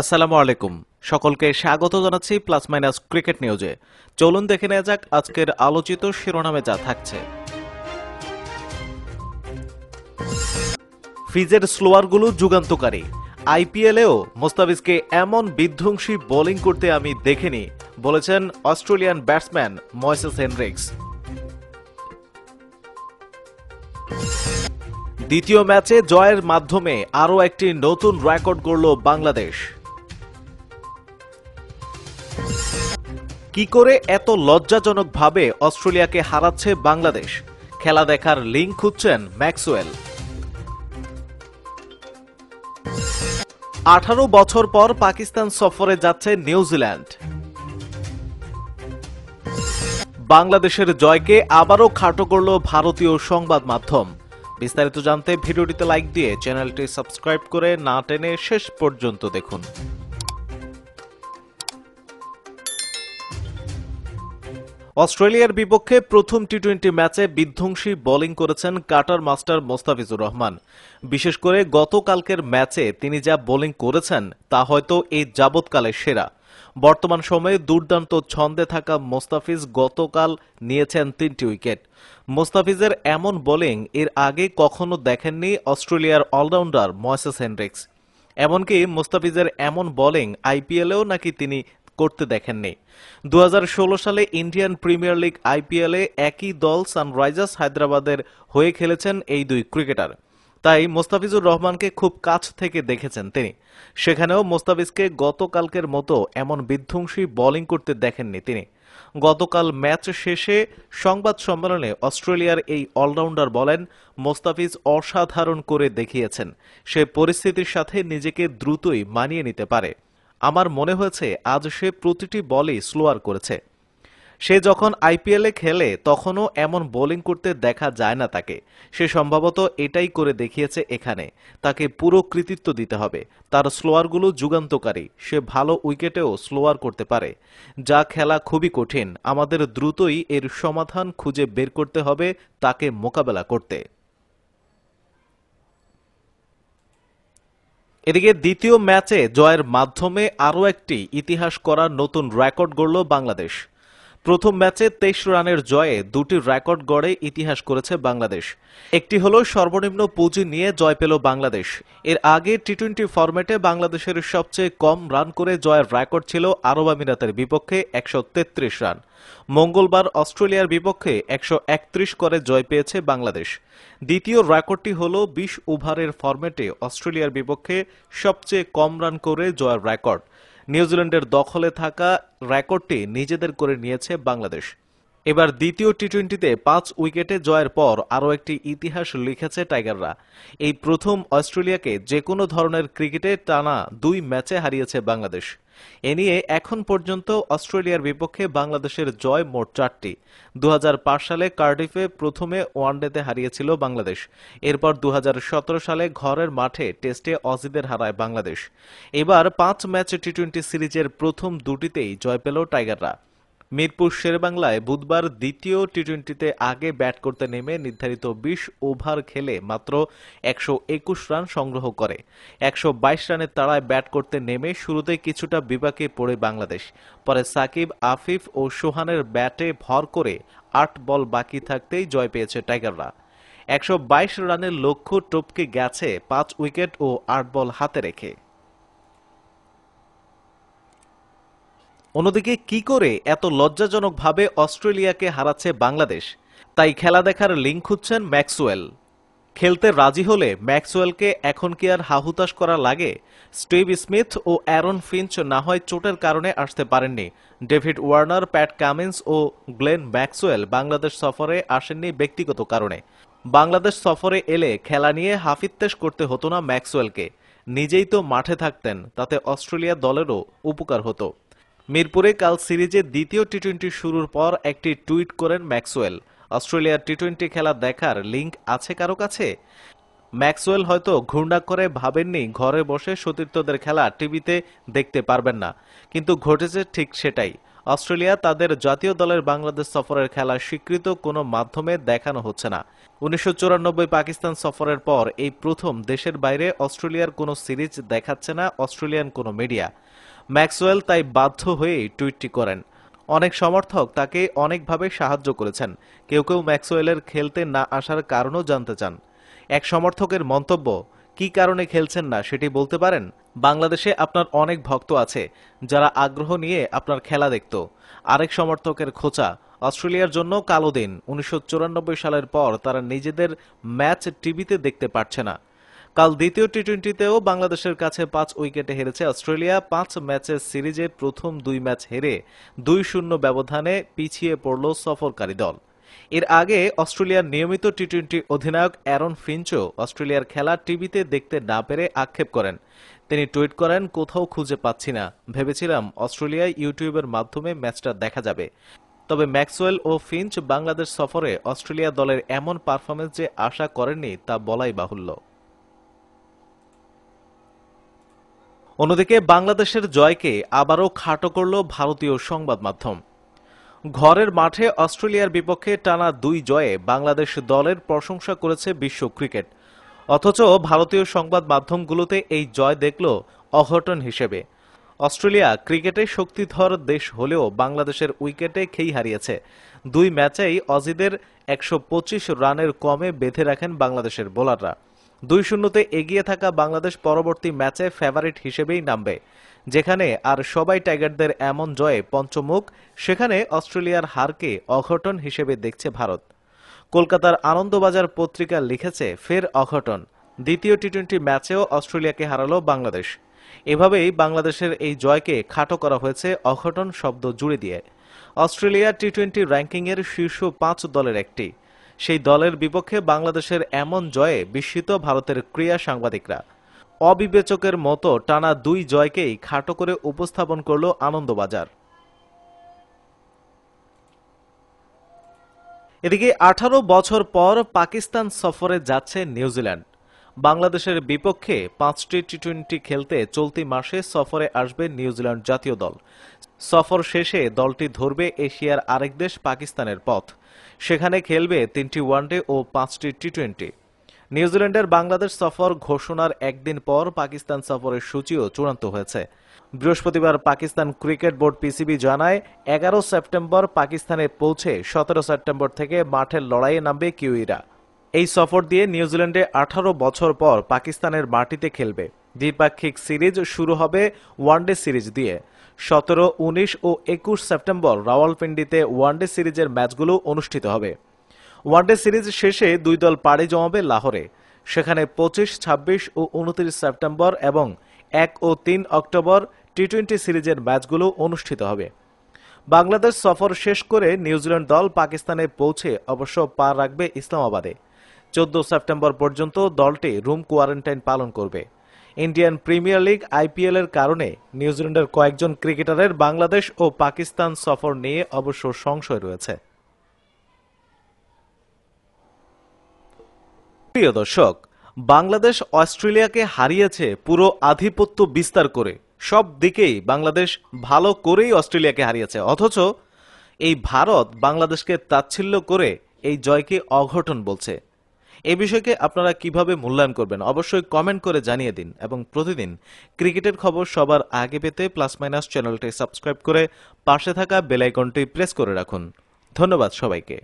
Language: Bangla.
আসসালামু আলাইকুম। সকলকে স্বাগত জানাচ্ছি প্লাস মাইনাস ক্রিকেট নিউজে। চলুন দেখে নেওয়া যাক আজকের আলোচিত শিরোনামে যা থাকছে। ফিজের স্লোয়ারগুলো যুগান্তকারী। আইপিএলেও মোস্তাফিজকে এমন বিধ্বংসী বোলিং করতে আমি দেখিনি, বলেছেন অস্ট্রেলিয়ান ব্যাটসম্যান ময়সেস হেনরিক্স। দ্বিতীয় ম্যাচে জয়ের মাধ্যমে আরও একটি নতুন রেকর্ড গড়ল বাংলাদেশ। কি করে এত লজ্জাজনকভাবে অস্ট্রেলিয়াকে হারাচ্ছে বাংলাদেশ? খেলা দেখার লিঙ্ক খুঁজছেন ম্যাক্সওয়েল। আঠারো বছর পর পাকিস্তান সফরে যাচ্ছে নিউজিল্যান্ড। বাংলাদেশের জয়কে আবারও খাটো করল ভারতীয় সংবাদ মাধ্যম। বিস্তারিত জানতে ভিডিওটিতে লাইক দিয়ে চ্যানেলটি সাবস্ক্রাইব করে না টেনে শেষ পর্যন্ত দেখুন। অস্ট্রেলিয়ার বিপক্ষে প্রথম টি টোয়েন্টি ম্যাচে বিধ্বংসী বোলিং করেছেন কাটার মাস্টার মোস্তাফিজুর রহমান। বিশেষ করে গতকালকের ম্যাচে তিনি যা বোলিং করেছেন, তা হয়তো এই যাবৎকালের সেরা। বর্তমান সময়ে দুর্দান্ত ছন্দে থাকা মোস্তাফিজ গতকাল নিয়েছেন তিনটি উইকেট। মোস্তাফিজের এমন বোলিং এর আগে কখনো দেখেননি অস্ট্রেলিয়ার অলরাউন্ডার ময়সেস হেনরিক্স। এমনকি মোস্তাফিজের এমন বোলিং আইপিএলেও নাকি তিনি করতে দেখেননি। দু হাজার ষোলো সালে ইন্ডিয়ান প্রিমিয়ার লিগ আইপিএলে একই দল সানরাইজার্স হায়দ্রাবাদের হয়ে খেলেছেন এই দুই ক্রিকেটার। তাই মোস্তাফিজুর রহমানকে খুব কাছ থেকে দেখেছেন তিনি। সেখানেও মোস্তাফিজকে গতকালকের মতো এমন বিধ্বংসী বোলিং করতে দেখেননি তিনি। গতকাল ম্যাচ শেষে সংবাদ সম্মেলনে অস্ট্রেলিয়ার এই অলরাউন্ডার বলেন, মোস্তাফিজ অসাধারণ করে দেখিয়েছেন। সে পরিস্থিতির সাথে নিজেকে দ্রুতই মানিয়ে নিতে পারে। আমার মনে হয়েছে আজ সে প্রতিটি বলই স্লোয়ার করেছে। সে যখন আইপিএলে খেলে, তখনও এমন বোলিং করতে দেখা যায় না তাকে। সে সম্ভবত এটাই করে দেখিয়েছে এখানে। তাকে পুরো কৃতিত্ব দিতে হবে। তার স্লোয়ারগুলো যুগান্তকারী। সে ভালো উইকেটেও স্লোয়ার করতে পারে। যা খেলা খুবই কঠিন। আমাদের দ্রুতই এর সমাধান খুঁজে বের করতে হবে তাকে মোকাবেলা করতে। এদিকে দ্বিতীয় ম্যাচে জয়ের মাধ্যমে আরও একটি ইতিহাস করার নতুন রেকর্ড গড়ল বাংলাদেশ। প্রথম ম্যাচে তেইশ রানের জয়ে দুটি রেকর্ড গড়ে ইতিহাস করেছে বাংলাদেশ। একটি হল সর্বনিম্ন পুঁজি নিয়ে জয় পেল বাংলাদেশ। এর আগে টি টোয়েন্টি ফরম্যাটে বাংলাদেশের সবচেয়ে কম রান করে জয়ের রেকর্ড ছিল আরব আমিরাতের বিপক্ষে একশো তেত্রিশ রান। মঙ্গলবার অস্ট্রেলিয়ার বিপক্ষে একশো একত্রিশ করে জয় পেয়েছে বাংলাদেশ। দ্বিতীয় রেকর্ডটি হল বিশ ওভারের ফরম্যাটে অস্ট্রেলিয়ার বিপক্ষে সবচেয়ে কম রান করে জয়ের রেকর্ড। নিউজিল্যান্ডের দখলে থাকা রেকর্ডটি নিজেদের করে নিয়েছে বাংলাদেশ। এবার দ্বিতীয় টি টোয়েন্টিতে পাঁচ উইকেটে জয়ের পর আরও একটি ইতিহাস লিখেছে টাইগাররা। এই প্রথম অস্ট্রেলিয়াকে যে কোনো ধরনের ক্রিকেটে টানা দুই ম্যাচে হারিয়েছে বাংলাদেশ। এ নিয়ে এখন পর্যন্ত অস্ট্রেলিয়ার বিপক্ষে বাংলাদেশের জয় মোট চারটি। দু হাজার পাঁচ সালে কার্ডিফে প্রথমে ওয়ানডেতে হারিয়েছিল বাংলাদেশ। এরপর দু হাজার সতেরো সালে ঘরের মাঠে টেস্টে অজিদের হারায় বাংলাদেশ। এবার পাঁচ ম্যাচ টি টোয়েন্টি সিরিজের প্রথম দুটিতেই জয় পেল টাইগাররা। মিরপুর শেরবাংলায় বুধবার দ্বিতীয় টি টোয়েন্টিতে আগে ব্যাট করতে নেমে নির্ধারিত বিশ ওভার খেলে মাত্র একশো একুশ রান সংগ্রহ করে। একশো বাইশ রানের তাড়ায় ব্যাট করতে নেমে শুরুতে কিছুটা বিপাকে পড়ে বাংলাদেশ। পরে সাকিব, আফিফ ও সোহানের ব্যাটে ভর করে আট বল বাকি থাকতেই জয় পেয়েছে টাইগাররা। একশো বাইশ রানের লক্ষ্য টপকে গেছে পাঁচ উইকেট ও আট বল হাতে রেখে। অন্যদিকে, কি করে এত লজ্জাজনকভাবে অস্ট্রেলিয়াকে হারাচ্ছে বাংলাদেশ? তাই খেলা দেখার লিঙ্ক খুঁজছেন ম্যাক্সওয়েল। খেলতে রাজি হলে ম্যাক্সওয়েলকে এখন কি আর হাহুতাশ করা লাগে? স্টিভ স্মিথ ও অ্যারন ফিঞ্চ না হয় চোটের কারণে আসতে পারেননি। ডেভিড ওয়ার্নার, প্যাট কামিন্স ও গ্লেন ম্যাক্সওয়েল বাংলাদেশ সফরে আসেননি ব্যক্তিগত কারণে। বাংলাদেশ সফরে এলে খেলা নিয়ে হাফিত্তেশ করতে হতো না ম্যাক্সওয়েলকে। নিজেই তো মাঠে থাকতেন, তাতে অস্ট্রেলিয়া দলেরও উপকার হতো। মিরপুরে কাল সিরিজের দ্বিতীয় টি টোয়েন্টি শুরুর পর একটি টুইট করেন ম্যাক্সওয়েল। অস্ট্রেলিয়ার টি টোয়েন্টি খেলা দেখার লিঙ্ক আছে কারও কাছে? ম্যাক্সওয়েল হয়তো ঘূর্ণা করে ভাবেননি, ঘরে বসে সতীর্থদের খেলা টিভিতে দেখতে পারবেন না। কিন্তু ঘটেছে ঠিক সেটাই। অস্ট্রেলিয়া তাদের জাতীয় দলের বাংলাদেশ সফরের খেলা স্বীকৃত কোনো মাধ্যমে দেখানো হচ্ছে না। উনিশশো চুরানব্বই পাকিস্তান সফরের পর এই প্রথম দেশের বাইরে অস্ট্রেলিয়ার কোনো সিরিজ দেখাচ্ছে না অস্ট্রেলিয়ান কোনো মিডিয়া। ম্যাক্সওয়েল তাই বাধ্য হয়েই টুইটটি করেন। অনেক সমর্থক তাকে অনেকভাবে সাহায্য করেছেন। কেউ কেউ ম্যাক্সওয়েলের খেলতে না আসার কারণও জানতে চান। এক সমর্থকের মন্তব্য, কি কারণে খেলছেন না সেটি বলতে পারেন? বাংলাদেশে আপনার অনেক ভক্ত আছে, যারা আগ্রহ নিয়ে আপনার খেলা দেখত। আরেক সমর্থকের খোঁচা, অস্ট্রেলিয়ার জন্য কালো দিন। উনিশশো চুরানব্বই সালের পর তারা নিজেদের ম্যাচ টিভিতে দেখতে পারছে না। কাল দ্বিতীয় টি টোয়েন্টিতেও বাংলাদেশের কাছে পাঁচ উইকেটে হেরেছে অস্ট্রেলিয়া। পাঁচ ম্যাচের সিরিজে প্রথম দুই ম্যাচ হেরে দুই শূন্য ব্যবধানে পিছিয়ে পড়ল সফরকারী দল। এর আগে অস্ট্রেলিয়ার নিয়মিত টি টোয়েন্টি অধিনায়ক অ্যারন ফিঞ্চও অস্ট্রেলিয়ার খেলা টিভিতে দেখতে না পেরে আক্ষেপ করেন। তিনি টুইট করেন, কোথাও খুঁজে পাচ্ছি না। ভেবেছিলাম অস্ট্রেলিয়ায় ইউটিউবের মাধ্যমে ম্যাচটা দেখা যাবে। তবে ম্যাক্সওয়েল ও ফিঞ্চ বাংলাদেশ সফরে অস্ট্রেলিয়া দলের এমন পারফরমেন্স যে আশা করেননি তা বলাই বাহুল্য। অন্যদিকে বাংলাদেশের জয়কে আবারও খাটো করল ভারতীয় সংবাদ মাধ্যম। ঘরের মাঠে অস্ট্রেলিয়ার বিপক্ষে টানা দুই জয়ে বাংলাদেশ দলের প্রশংসা করেছে বিশ্ব ক্রিকেট। অথচ ভারতীয় সংবাদ মাধ্যমগুলোতে এই জয় দেখল অঘটন হিসেবে। অস্ট্রেলিয়া ক্রিকেটে শক্তিধর দেশ হলেও বাংলাদেশের উইকেটে খেই হারিয়েছে। দুই ম্যাচেই অজিদের একশো পঁচিশ রানের কমে বেঁধে রাখেন বাংলাদেশের বোলাররা। দুই শূন্যতে এগিয়ে থাকা বাংলাদেশ পরবর্তী ম্যাচে ফেভারিট হিসেবেই নামবে। যেখানে আর সবাই টাইগারদের এমন জয়ে পঞ্চমুখ, সেখানে অস্ট্রেলিয়ার হারকে অঘটন হিসেবে দেখছে ভারত। কলকাতার আনন্দবাজার পত্রিকা লিখেছে, ফের অঘটন। দ্বিতীয় টি টোয়েন্টি ম্যাচেও অস্ট্রেলিয়াকে হারালো বাংলাদেশ। এভাবেই বাংলাদেশের এই জয়কে খাটো করা হয়েছে অঘটন শব্দ জুড়ে দিয়ে। অস্ট্রেলিয়া টি টোয়েন্টি র্যাঙ্কিংয়ের শীর্ষ পাঁচ দলের একটি। সেই দলের বিপক্ষে বাংলাদেশের এমন জয়ে বিস্মিত ভারতের ক্রীড়া সাংবাদিকরা। অবিবেচকের মতো টানা দুই জয়কেই খাটো করে উপস্থাপন করল আনন্দবাজার। এদিকে আঠারো বছর পর পাকিস্তান সফরে যাচ্ছে নিউজিল্যান্ড। বাংলাদেশের বিপক্ষে পাঁচটি টি টোয়েন্টি খেলতে চলতি মাসে সফরে আসবে নিউজিল্যান্ড জাতীয় দল। সফর শেষে দলটি ধরবে এশিয়ার আরেক দেশ পাকিস্তানের পথ। সেখানে খেলবে তিনটি ওয়ানডে ও পাঁচটি টি টোয়েন্টি নিউজিল্যান্ডের বাংলাদেশ সফর ঘোষণার একদিন পর পাকিস্তান সফরের সূচিও চূড়ান্ত হয়েছে। বৃহস্পতিবার পাকিস্তান ক্রিকেট বোর্ড পিসিবি জানায়, এগারো সেপ্টেম্বর পাকিস্তানে পৌঁছে সতেরো সেপ্টেম্বর থেকে মাঠের লড়াইয়ে নামবে কিউইরা। এই সফর দিয়ে নিউজিল্যান্ডে আঠারো বছর পর পাকিস্তানের মাটিতে খেলবে। দ্বিপাক্ষিক সিরিজ শুরু হবে ওয়ানডে সিরিজ দিয়ে। সতেরো, উনিশ ও একুশ সেপ্টেম্বর রাওয়ালপিন্ডিতে ওয়ানডে সিরিজের ম্যাচগুলো অনুষ্ঠিত হবে। ওয়ানডে সিরিজ শেষে দুই দল পাড়ি জমাবে লাহোরে। সেখানে পঁচিশ, ছাব্বিশ ও উনত্রিশ সেপ্টেম্বর এবং এক ও তিন অক্টোবর টি টোয়েন্টি সিরিজের ম্যাচগুলো অনুষ্ঠিত হবে। বাংলাদেশ সফর শেষ করে নিউজিল্যান্ড দল পাকিস্তানে পৌঁছে অবশ্য পা রাখবে ইসলামাবাদে। চোদ্দ সেপ্টেম্বর পর্যন্ত দলটি রুম কোয়ারেন্টাইন পালন করবে। ইন্ডিয়ান প্রিমিয়ার লিগ আইপিএল এর কারণে নিউজিল্যান্ডের কয়েকজন ক্রিকেটারের বাংলাদেশ ও পাকিস্তান সফর নিয়ে অবশ্য সংশয় রয়েছে। প্রিয় দর্শক, বাংলাদেশ অস্ট্রেলিয়াকে হারিয়েছে পুরো আধিপত্য বিস্তার করে। সব দিকেই বাংলাদেশ ভালো করেই অস্ট্রেলিয়াকে হারিয়েছে। অথচ এই ভারত বাংলাদেশকে তাচ্ছিল্য করে এই জয়কে অঘটন বলছে। এই বিষয়কে আপনারা কীভাবে মূল্যায়ন করবেন অবশ্যই কমেন্ট করে জানিয়ে দিন এবং প্রতিদিন ক্রিকেটের খবর সবার আগে পেতে প্লাস মাইনাস চ্যানেলটি সাবস্ক্রাইব করে পাশে থাকা বেলাইকনটি প্রেস করে রাখুন। ধন্যবাদ সবাইকে।